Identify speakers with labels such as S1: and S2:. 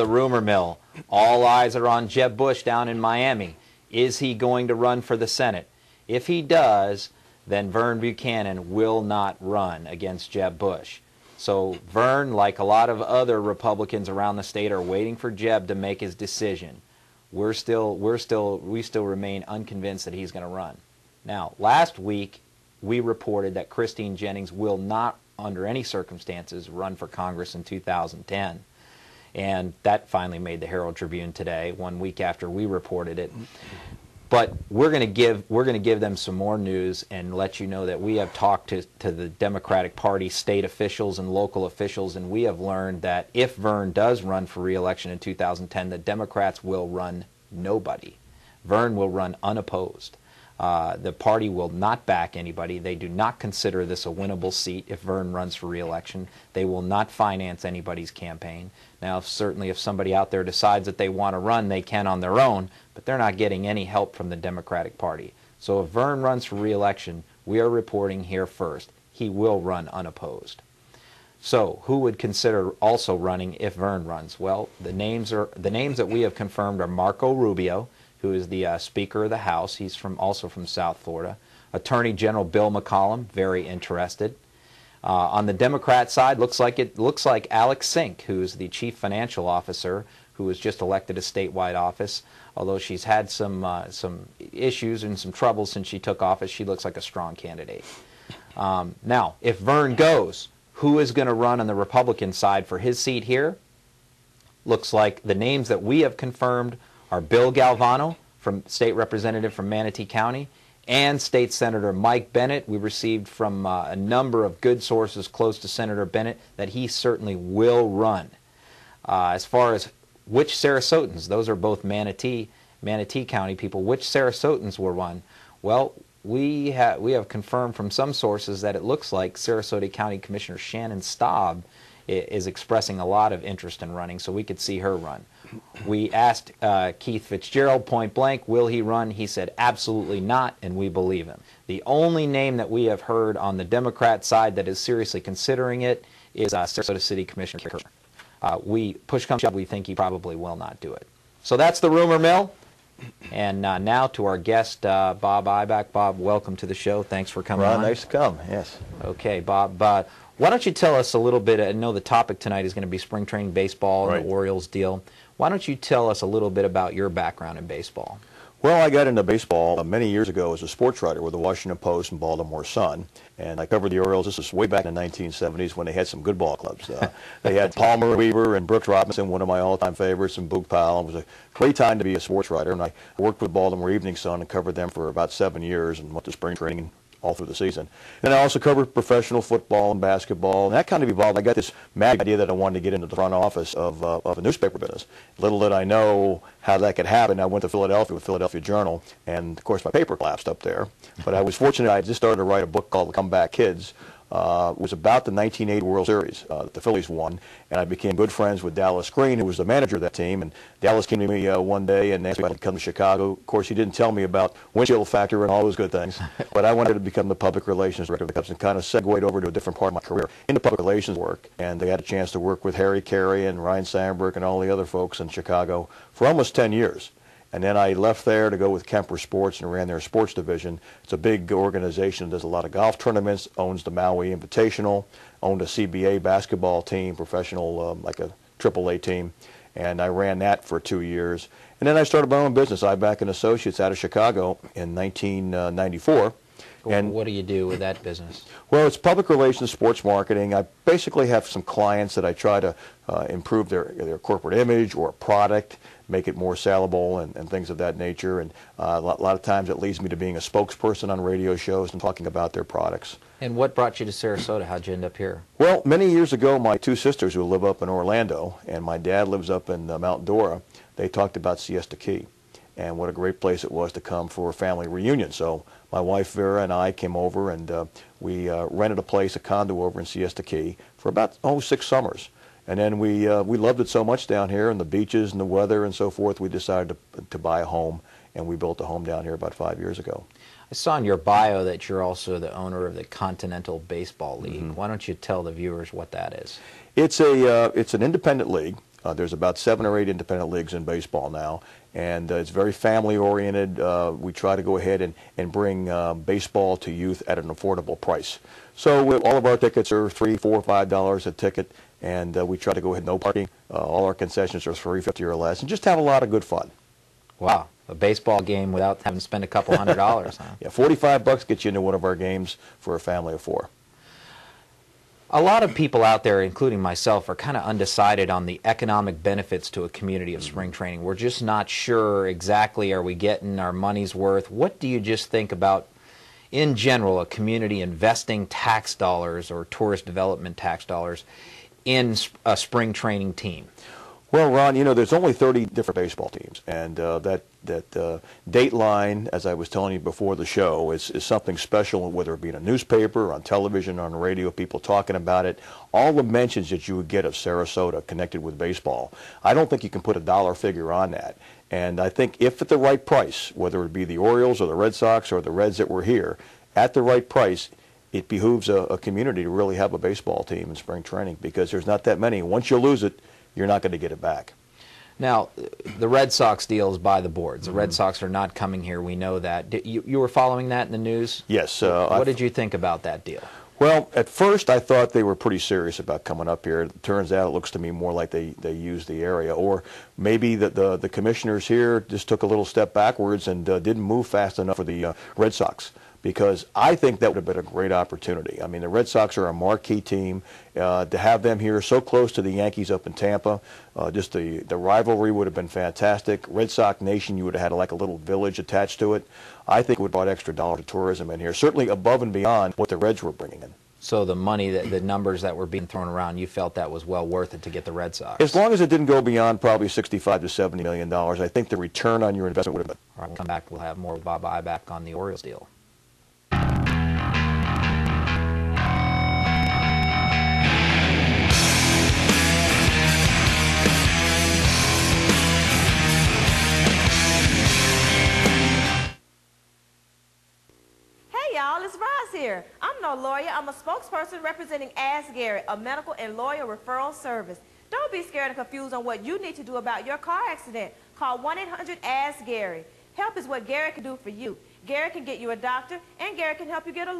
S1: the rumor mill. All eyes are on Jeb Bush down in Miami. Is he going to run for the Senate? If he does, then Vern Buchanan will not run against Jeb Bush. So Vern, like a lot of other Republicans around the state, are waiting for Jeb to make his decision. We're still, we're still, we still remain unconvinced that he's going to run. Now, last week we reported that Christine Jennings will not, under any circumstances, run for Congress in 2010. And that finally made the Herald Tribune today, one week after we reported it. But we're going to give we're going to give them some more news and let you know that we have talked to, to the Democratic Party state officials and local officials, and we have learned that if Vern does run for reelection in 2010, the Democrats will run nobody. Vern will run unopposed. Uh, the party will not back anybody. They do not consider this a winnable seat if Vern runs for reelection. They will not finance anybody's campaign. Now, certainly if somebody out there decides that they want to run, they can on their own, but they're not getting any help from the Democratic Party. So if Vern runs for reelection, we are reporting here first. He will run unopposed. So, who would consider also running if Vern runs? Well, the names are the names that we have confirmed are Marco Rubio, who is the uh, Speaker of the House. He's from also from South Florida. Attorney General Bill McCollum, very interested. Uh, on the Democrat side, looks like it looks like Alex Sink, who is the Chief Financial Officer, who was just elected a statewide office. Although she's had some uh, some issues and some troubles since she took office, she looks like a strong candidate. Um, now, if Vern goes, who is going to run on the Republican side for his seat here? Looks like the names that we have confirmed are Bill Galvano, from state representative from Manatee County, and State Senator Mike Bennett. We received from uh, a number of good sources close to Senator Bennett that he certainly will run. Uh, as far as which Sarasotans, those are both Manatee, Manatee County people, which Sarasotans will run, well, we, ha we have confirmed from some sources that it looks like Sarasota County Commissioner Shannon Staub is expressing a lot of interest in running, so we could see her run. We asked uh, Keith Fitzgerald point blank, will he run? He said absolutely not, and we believe him. The only name that we have heard on the Democrat side that is seriously considering it is uh, Sarasota City Commissioner Kirschner. Uh, we push comes shove, we think he probably will not do it. So that's the rumor mill. And uh, now to our guest, uh, Bob Ibach. Bob, welcome to the show. Thanks for coming
S2: Ron,
S1: on.
S2: nice to come. Yes.
S1: Okay, Bob. Uh, why don't you tell us a little bit? I know the topic tonight is going to be spring training baseball and
S2: Right.
S1: the Orioles deal. Why don't you tell us a little bit about your background in baseball?
S2: Well, I got into baseball uh, many years ago as a sports writer with the Washington Post and Baltimore Sun, and I covered the Orioles. This was way back in the 1970s when they had some good ball clubs. Uh, they had Palmer Weaver and Brooks Robinson, one of my all-time favorites, and Boog Powell. It was a great time to be a sports writer, and I worked with Baltimore Evening Sun and covered them for about seven years and went to spring training all through the season. And I also covered professional football and basketball, and that kind of evolved. I got this mad idea that I wanted to get into the front office of, uh, of a newspaper business. Little did I know how that could happen. I went to Philadelphia with Philadelphia Journal, and of course my paper collapsed up there. But I was fortunate. I just started to write a book called The Comeback Kids. Uh, it was about the 1980 World Series uh, that the Phillies won, and I became good friends with Dallas Green, who was the manager of that team. And Dallas came to me uh, one day and asked me if I could come to Chicago. Of course, he didn't tell me about windshield factor and all those good things, but I wanted to become the public relations director of the Cubs and kind of segued over to a different part of my career into public relations work. And I had a chance to work with Harry Caray and Ryne Sandberg and all the other folks in Chicago for almost 10 years. And then I left there to go with Kemper Sports and ran their sports division. It's a big organization, that does a lot of golf tournaments, owns the Maui Invitational, owned a CBA basketball team, professional, um, like a AAA team. And I ran that for two years. And then I started my own business, Ibach and Associates, out of Chicago in 1994.
S1: And what do you do with that business?
S2: Well, it's public relations, sports marketing. I basically have some clients that I try to uh, improve their their corporate image or product, make it more sellable and, and things of that nature. And uh, a, lot, a lot of times it leads me to being a spokesperson on radio shows and talking about their products.
S1: And what brought you to Sarasota? How'd you end up here?
S2: Well, many years ago, my two sisters who live up in Orlando and my dad lives up in uh, Mount Dora, they talked about Siesta Key and what a great place it was to come for a family reunion. So my wife Vera and I came over and uh, we uh, rented a place, a condo over in Siesta Key for about oh six summers. And then we uh, we loved it so much down here and the beaches and the weather and so forth. We decided to to buy a home and we built a home down here about five years ago.
S1: I saw in your bio that you're also the owner of the Continental Baseball League.
S2: Mm-hmm.
S1: Why don't you tell the viewers what that is?
S2: It's a uh, it's an independent league Uh, there's about seven or eight independent leagues in baseball now, and uh, it's very family oriented. Uh, we try to go ahead and, and bring uh, baseball to youth at an affordable price. So all of our tickets are three, four, five dollars a ticket, and uh, we try to go ahead no parking. Uh, all our concessions are three fifty or less, and just have a lot of good fun.
S1: Wow, a baseball game without having to spend a couple hundred dollars, huh?
S2: Yeah, forty-five bucks gets you into one of our games for a family of four.
S1: A lot of people out there, including myself, are kind of undecided on the economic benefits to a community of spring training. We're just not sure exactly are we getting our money's worth. What do you just think about, in general, a community investing tax dollars or tourist development tax dollars in a spring training team?
S2: Well, Ron, you know, there's only 30 different baseball teams, and uh, that that uh, dateline, as I was telling you before the show, is, is something special. Whether it be in a newspaper, on television, on radio, people talking about it, all the mentions that you would get of Sarasota connected with baseball, I don't think you can put a dollar figure on that. And I think if at the right price, whether it be the Orioles or the Red Sox or the Reds that were here, at the right price, it behooves a, a community to really have a baseball team in spring training because there's not that many. Once you lose it, you're not going to get it back.
S1: Now, the Red Sox deal is by the boards. The Red Sox are not coming here. We know that. Did, you, you were following that in the news?
S2: Yes. Uh,
S1: What
S2: I-
S1: did you think about that deal?
S2: Well, at first I thought they were pretty serious about coming up here. It turns out it looks to me more like they, they used the area. Or maybe the, the, the commissioners here just took a little step backwards and uh, didn't move fast enough for the uh, Red Sox. Because I think that would have been a great opportunity. I mean, the Red Sox are a marquee team. Uh, to have them here so close to the Yankees up in Tampa, uh, just the, the rivalry would have been fantastic. Red Sox Nation, you would have had like a little village attached to it. I think it would have brought extra dollar to tourism in here, certainly above and beyond what the Reds were bringing in.
S1: So the money, that, the numbers that were being thrown around, you felt that was well worth it to get the Red Sox.
S2: As long as it didn't go beyond probably 65 to 70 million dollars, I think the return on your investment would have been.
S1: All right, we'll come back. We'll have more of Bob Ibach on the Orioles deal.
S3: Lawyer. I'm a spokesperson representing Ask Gary, a medical and lawyer referral service. Don't be scared and confused on what you need to do about your car accident. Call 1-800-ASK-GARY. Help is what Gary can do for you. Gary can get you a doctor, and Gary can help you get a lawyer.